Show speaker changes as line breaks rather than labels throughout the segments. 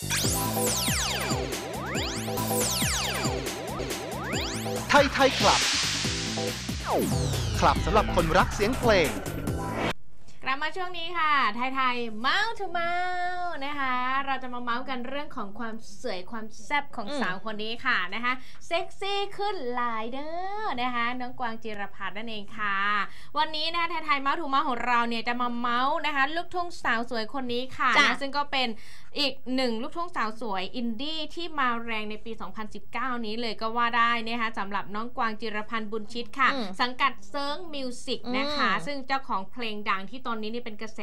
ไทยไทยคลับ คลับสำหรับคนรักเสียงเพลง
มาช่วงนี้ค่ะ ไทยไทย mouth to mouth นะคะ เราจะมาเมาท์กันเรื่องของความสวยความแซ่บของ
อืม
สาวคนนี้ค่ะนะคะเซ็กซี่ขึ้นหลายเด้อนะคะน้องกวางจิรพรรณนั่นเองค่ะ วันนี้นะคะไทยไทย mouth to mouth ของเราเนี่ยจะมาเมาท์นะคะ ลูกทุ่งสาวสวยคนนี้ค่ะ
จ้ะ
นะซึ่งก็เป็นอีกหนึ่งลูกทุ่งสาวสวยอินดี้ที่มาแรงในปี 2019 นี้เลยก็ว่าได้นะคะสำหรับน้องกวางจิรพรรณบุญชิตค่ะ
อืม
สังกัดเซิ้งมิวสิกนะคะ
อืม
ซึ่งเจ้าของเพลงดังที่ตอนนี้นี่เป็นกระแส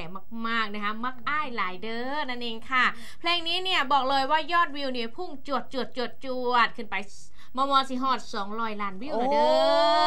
มากๆนะคะมักอ้ายหลายเด้อนั่นเองค่ะ เพลงนี้เนี่ยบอกเลยว่ายอดวิวเนี่ยพุ่งจวดจวดจวดจวดขึ้นไปมอมอสิฮอด200ล้านวิวแล้วเด้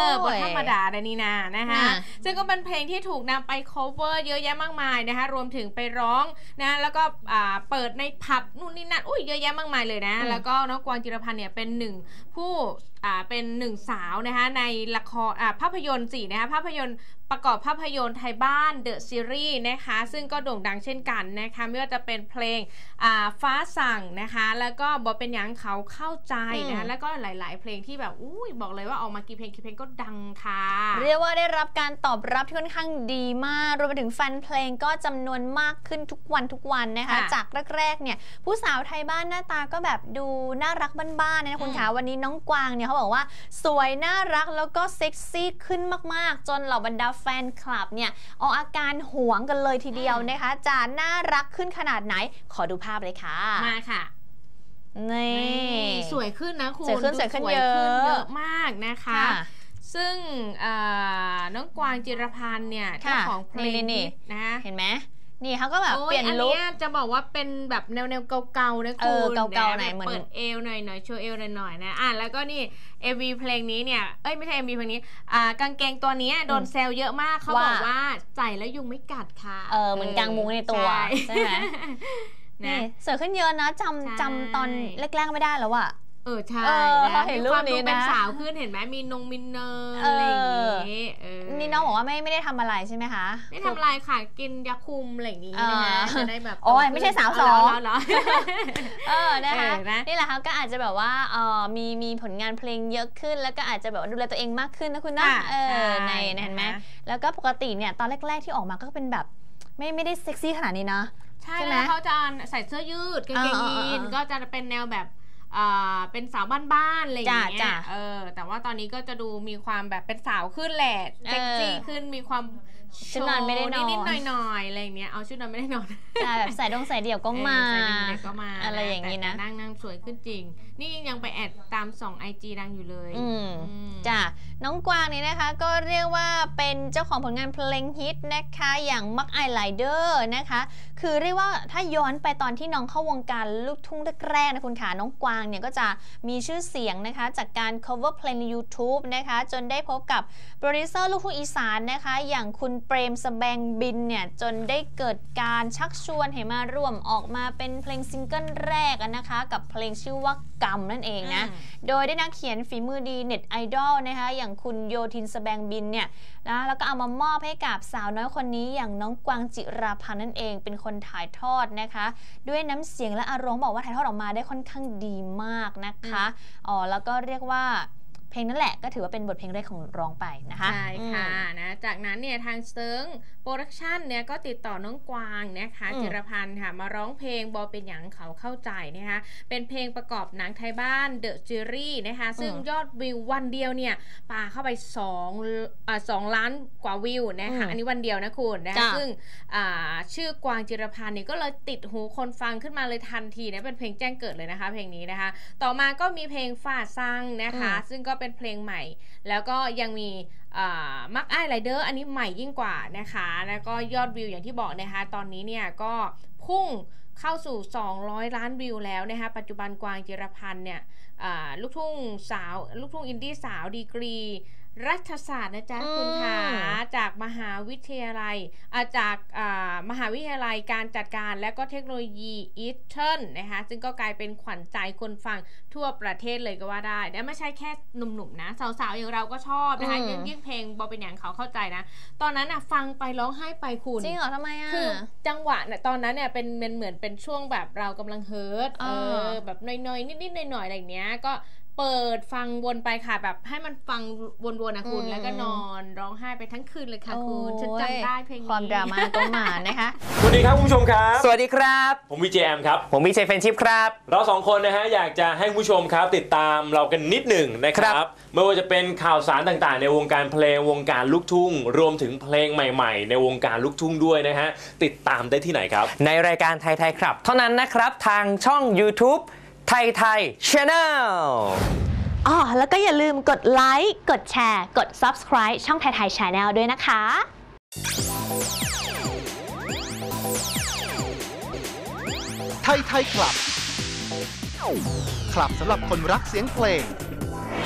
อ
โอ้
บ่
ย
ธรรมดาเด้อนี่นะนะคะ
น่ะ
ซึ่งก็เป็นเพลงที่ถูกนำไป cover เยอะแยะมากมายนะคะรวมถึงไปร้องนะแล้วก็อ่าเปิดในผับนู่นนี่นั่นอุ้ยเยอะแยะมากมายเลยนะ
อืม
แล้วก็น้องกวางจิรพันธ์เนี่ยเป็นหนึ่งผู้อ่าเป็นหนึ่งสาวนะคะในละครอ่าภาพยนตร์สี่นะคะภาพยนตร์ประกอบภาพยนตร์ไทยบ้านเดอะซีรีส์นะคะซึ่งก็โด่งดังเช่นกันนะคะไม่ว่าจะเป็นเพลงอ่าฟ้าสั่งนะคะแล้วก็บอกเป็นหยังเขาเข้าใจนะคะ
อืม
แล้วก็หลาย ๆ เพลงที่แบบอุ้ยบอกเลยว่าออกมากี่เพลงกี่เพลงก็ดังค่ะ
เรียกว่าได้รับการตอบรับที่ค่อนข้างดีมากรวมไปถึงแฟนเพลงก็จำนวนมากขึ้นทุกวันทุกวันนะคะ
ค่ะ
จากแรก ๆ เนี่ยผู้สาวไทยบ้านหน้าตาก็แบบดูน่ารักบ้านๆนะคุณ
อืม
คะวันนี้น้องกวางเนี่ยเขาบอกว่าสวยน่ารักแล้วก็เซ็กซี่ขึ้นมากๆ จนเหล่าบรรดาแฟนคลับเนี่ยออกอาการหวงกันเลยทีเดียวนะคะจะน่ารักขึ้นขนาดไหน ขอดูภาพเลยค่ะ
มาค่ะ
นี่
สวยขึ้นนะคุณ
สวยขึ้น
ดู
สวยขึ้น
ขึ้
เยอะ
เยอะมากนะคะ
ค่ะ
ซึ่งเอ่อน้องกวางจิรพันธ์เนี่ยเจ้า
ค่ะ
ของเพลง
นี่
นี้นะคะ
เห็นไหม นี่เขาก็แบบ
โอ้
เป
ย
ลี่ยน
อัน
ลุค
เนี้ยจะบอกว่าเป็นแบบแนวแนวๆเก่าๆนะ
เอ
คุ
อ
ณ
เก่าๆะหน่อยเหมือน
เปิดเอวหน่อยหน่อยโชว์เอวหน่อยหน่อยนะอะแล้วก็นี่ MV เพลงนี้เนี่ยเอ้ยไม่ใช่ MV เพลงนี้อ่ากางเกงตัวเนี้ยโดนแซวเยอะมากเขาบอก
ว่า
ว่าใส่แล้วยุงไม่กัดค่ะ
เออเหมือนกางมุ้งในตัวใช่ไหม
นะ
นี่สวยขึ้นเยอะนะจำ
ใช่
จำตอนแรกๆไม่ได้แล้วอะ
เออใช่
เออ
นะ
เห็น
มี
รูป
ความ
นี้
ดูเป็น
นะ
สาวขึ้นเห็นไหมมีนงมินเนอร์
เอออ
อะไรอย่างงี้เออ
นี่น้องบอกว่าไม่ไม่ได้ทำอะไรใช่ไหมคะ
ไม่ทำอะไรค่ะกินยาคุมอะไรอย่างงี้
เออ
นะคะจะได้แบบ
โอ้ยไม่ใช่สาวสอง
เหรอ
เออนะคะ
เออนะ
นี่แหละค่ะก็อาจจะแบบว่าเออมีมีผลงานเพลงเยอะขึ้น แล้วก็อาจจะแบบว่าดูแลตัวเองมากขึ้นนะคุณนะ
ค่ะ
เออใน
ใช่
ในเห็นไหม
นะคะ
แล้วก็ปกติเนี่ยตอนแรก ๆที่ออกมาก็เป็นแบบ ไม่ไม่ได้เซ็กซี่ขนาดนี้นะ
ใช่
ใช่ไหม
แล้วเขาจะใส่เสื้อยืดกางเกง
เออเออ
ยีน
เออ
ก็จะเป็นแนวแบบอ่า เป็นสาวบ้านๆอะไรอย่างเงี้
จ้ะ
ย
จ้ะ
เออ แต่ว่าตอนนี้ก็จะดูมีความแบบเป็นสาวขึ้นแหละเซ็กซี่ขึ้นมีความ
ชุดนอนไม่ได้นอน
นิดๆหน่อยๆอะไรอย่างเงี้ยเอาชุดนอนไม่ได้นอน
ใช่แบบใส่ดงใส่เดี่ยวก็มา
เออใส่เด็กๆก็มา
อะไรอย่างนี้
นี้
นะ
นั่งนั่งสวยขึ้นจริง นี่ยังไปแอดตามส่องไอจีดังอยู่เลย
อืม
อืม
จ้ะน้องกวางนี่นะคะ ก็เรียกว่าเป็นเจ้าของผลงานเพลงฮิตนะคะ อย่างมักอ้ายหลายเด้อนะคะ คือเรียกว่าถ้าย้อนไปตอนที่น้องเข้าวงการลูกทุ่งแรกๆนะคุณขาน้องกวางเนี่ยก็จะมีชื่อเสียงนะคะจากการ cover เพลงใน YouTube นะคะจนได้พบกับโปรดิวเซอร์ลูกทุ่งอีสานนะคะอย่างคุณเปรมสะแบงบินเนี่ยจนได้เกิดการชักชวนให้มาร่วมออกมาเป็นเพลงซิงเกิลแรกอะนะคะกับเพลงชื่อว่ากรรมนั่นเองนะ
อืม
โดยได้นักเขียนฝีมือดีเน็ตไอดอลนะคะอย่างคุณโยทินสะแบงบินเนี่ยนะแล้วก็เอามามอบให้กับสาวน้อยคนนี้อย่างน้องกวางจิราพันธ์นั่นเองเป็นคนถ่ายทอดนะคะ ด้วยน้ำเสียงและอารมณ์บอกว่าถ่ายทอดออกมาได้ค่อนข้างดีมากนะคะอ๋อแล้วก็เรียกว่า เพลงนั่นแหละก็ถือว่าเป็นบทเพลงแรกของน้องไปนะคะ
ใช่ค่ะ
อืม
นะจากนั้นเนี่ยทางเซิ้งโปรดักชันเนี่ยก็ติดต่อน้องกวางนะคะ
อืม
จิรพรรณค่ะมาร้องเพลงบ่เป็นหยังเขาเข้าใจนะคะเป็นเพลงประกอบหนังไทบ้านเดอะซีรีส์นะคะซึ่งยอดวิววันเดียวเนี่ยปาเข้าไป2อ่าสองล้านกว่าวิวนะคะ
อืม
อันนี้วันเดียวนะคุณนะคะ
จ้ะ
ซึ่งอ่าชื่อกวางจิรพันธ์เนี่ยก็เลยติดหูคนฟังขึ้นมาเลยทันทีนะเป็นเพลงแจ้งเกิดเลยนะคะ เพลงนี้นะคะ ต่อมาก็มีเพลงฝ่าซังนะคะ
อืม
ซึ่งก็เป็นเพลงใหม่ แล้วก็ยังมีมักไอไรเดอร์อันนี้ใหม่ยิ่งกว่านะคะ แล้วก็ยอดวิวอย่างที่บอกนะคะ ตอนนี้เนี่ยก็พุ่งเข้าสู่ 200 ล้านวิวแล้วนะคะ ปัจจุบันกวางจิรพันธ์เนี่ยลูกทุ่งสาว ลูกทุ่งอินดี้สาวดีกรี รัฐศาสตร์นะจ๊ะ
อืม
คุณขาจากมหาวิทยาลัยอ่าจากอ่ามหาวิทยาลัยการจัดการและก็เทคโนโลยีอีสเทิร์นนะคะซึ่งก็กลายเป็นขวัญใจคนฟังทั่วประเทศเลยก็ว่าได้ และไม่ใช่แค่หนุ่มๆนะ สาวๆ อย่างเราก็ชอบนะคะ
อืม
ยิ่งยิ่งเพลงบอเป็นอย่างเขาเข้าใจนะ ตอนนั้นอะฟังไปร้องไห้ไปคุณ
จริงเหรอทำไมอะ
คือจังหวะเนี่ยตอนนั้นเนี่ยเป็นเป็นเหมือนเป็นช่วงแบบเรากำลังเฮิร์ตเอ
อ่า
อแบบน้อยๆนิดๆหน่อยๆอะไรอย่างเนี้ยก็ เปิดฟังวนไปค่ะแบบให้มันฟังวนๆนะคุณแล้วก็นอนร้องไห้ไปทั้งคืนเลยค่ะคุณฉันจำได้เพลงนี้
ความดราม่าก็มานะคะ
สวัสดีครับคุณผู้ชมครับ
สวัสดีครับ
ผมวีเจแอมครับ
ผมมีเจเฟนชิพครับ
เราสองคนนะฮะอยากจะให้คุณผู้ชมครับติดตามเรากันนิดหนึ่งนะค
ค
รั
รับบ
ไม่ว่าจะเป็นข่าวสารต่างๆ ในวงการเพลงวงการลูกทุ่ง รวมถึงเพลงใหม่ๆ ในวงการลูกทุ่งด้วยนะฮะติดตามได้ที่ไหนครับ
ในรายการไทยไทยครับ เท่านั้นนะครับทางช่อง YouTube ไทยไทย Channel
อ๋อแล้วก็อย่าลืมกดไลค์ กดแชร์ กด Subscribe ช่องไทยไทย Channel ด้วยนะคะ
ไทยไทยคลับ คลับสำหรับคนรักเสียงเพลง